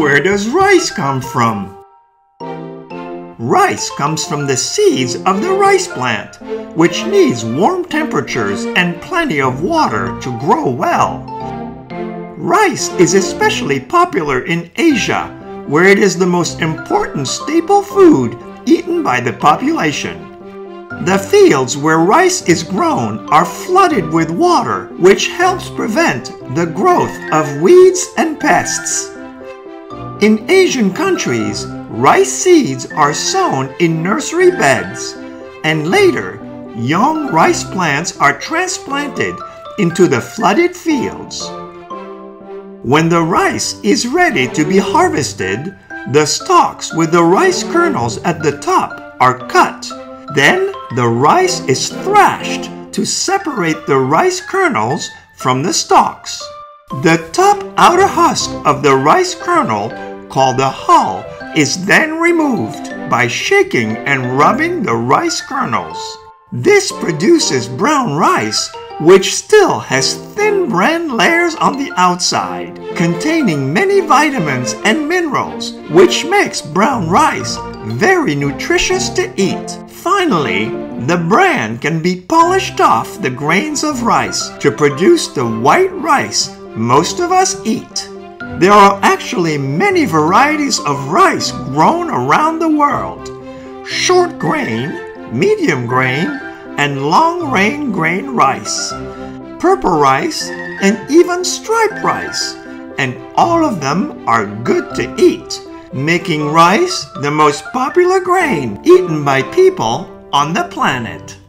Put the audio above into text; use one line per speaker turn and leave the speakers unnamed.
Where does rice come from? Rice comes from the seeds of the rice plant, which needs warm temperatures and plenty of water to grow well. Rice is especially popular in Asia, where it is the most important staple food eaten by the population. The fields where rice is grown are flooded with water, which helps prevent the growth of weeds and pests. In Asian countries, rice seeds are sown in nursery beds, and later, young rice plants are transplanted into the flooded fields. When the rice is ready to be harvested, the stalks with the rice kernels at the top are cut. Then the rice is thrashed to separate the rice kernels from the stalks. The top outer husk of the rice kernel, called the hull, is then removed by shaking and rubbing the rice kernels. This produces brown rice, which still has thin bran layers on the outside, containing many vitamins and minerals, which makes brown rice very nutritious to eat. Finally, the bran can be polished off the grains of rice to produce the white rice most of us eat. There are actually many varieties of rice grown around the world. Short grain, medium grain, and long grain grain rice, purple rice, and even striped rice. And all of them are good to eat making rice the most popular grain eaten by people on the planet.